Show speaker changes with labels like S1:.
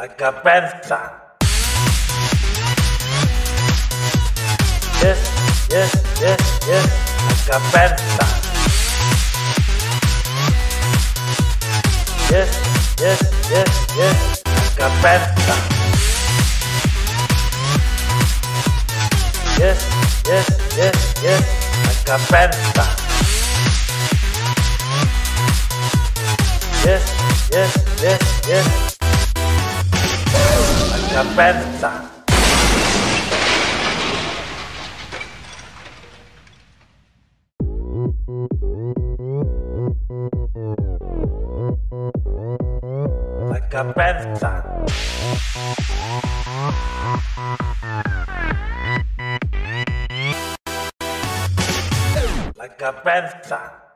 S1: like a bantha. Yes, yes, yes, yes, like a bantha. Yes, yes, yes, yes, like a bantha. Yes, yes, yes, yes, like a bantha. Yes, yes, yes, yes. Like a bantha. Like a bantha. Like a bantha.